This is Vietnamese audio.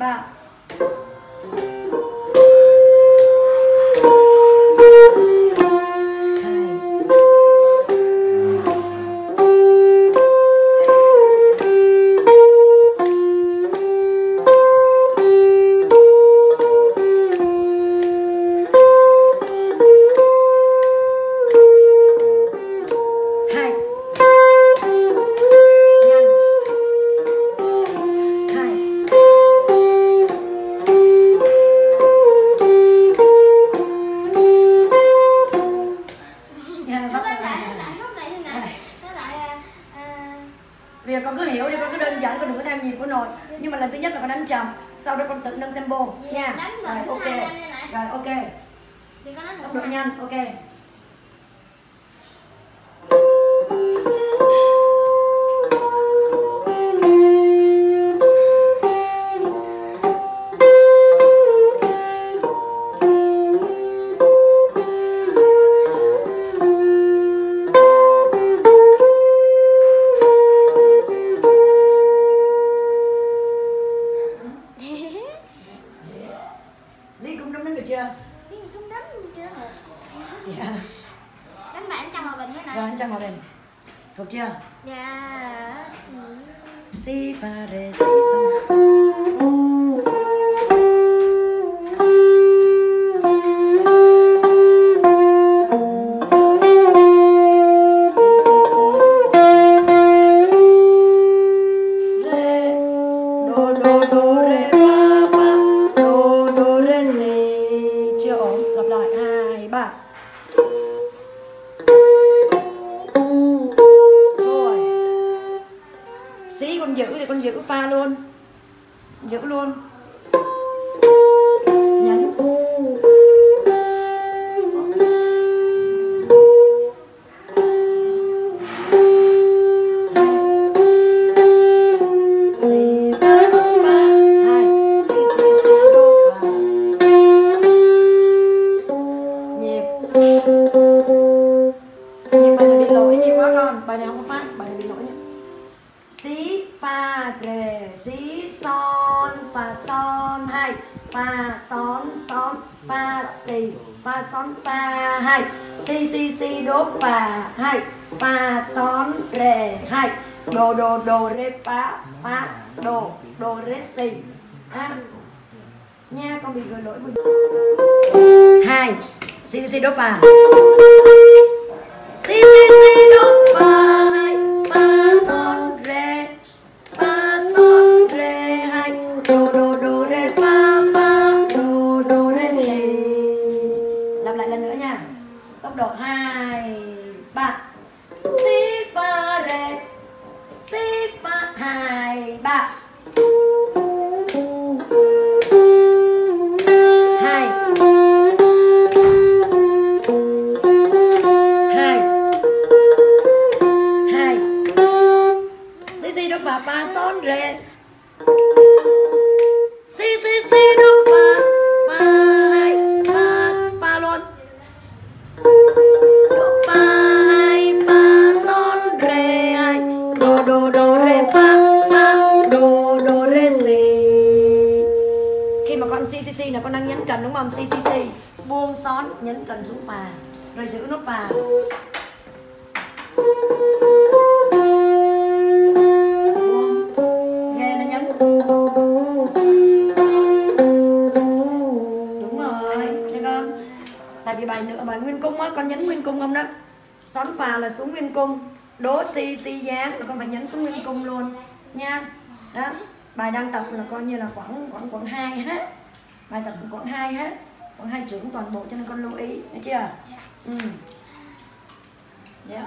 ba con cứ hiểu đi, con cứ đơn giản, con đừng có theo nhịp của nội Nhưng mà lần thứ nhất là con đánh trầm Sau đó con tự nâng tempo nha. Rồi, ok. Rồi, ok. Tốc độ nhanh, ok được chưa? Cũng đánh chưa Dạ đánh bạn trong hòa bình thế Rồi, này anh Trăng Hòa Bình Thuộc chưa? dạ. Si, fa, re, si, son ba Rồi. Sĩ con giữ thì con giữ pha luôn. Giữ luôn. Lỗi nhiều quá con. Bài này không có phát, bài này bị lỗi nhé. Si fa re si son fa son, hai. Fa son son fa xì fa son fa hai. Si si si đố fa hai. Fa son re hai. Đồ đồ đồ rê fa fa đồ đồ rê, xì. Ha. Nha, con bị gửi lỗi vừa. Hai. Si si si đố fa Si si si do fa hai fa son re fa son re hai do do do re fa fa do do re si làm lại lần nữa nha. Tốc độ hai, ba. Si fa re si fa hai, ba. Do do do rê pha pha do do rê si khi mà con si si si là con đang nhấn cần đúng không? Si si si buông xón, nhấn cần xuống phà. Rồi giữ nốt phà. Buông. Nó nhấn. Đúng rồi tại vì bài nữa, bài nguyên cung á, con nhấn nguyên cung không đó? Xón phà là xuống nguyên cung đố si si dáng là con phải nhấn xuống nguyên cung luôn nha. Đó bài đang tập là coi như là khoảng khoảng khoảng hai hết. Bài tập khoảng hai hết khoảng hai chữ toàn bộ cho nên con lưu ý nghe chưa? Ừ. Yeah.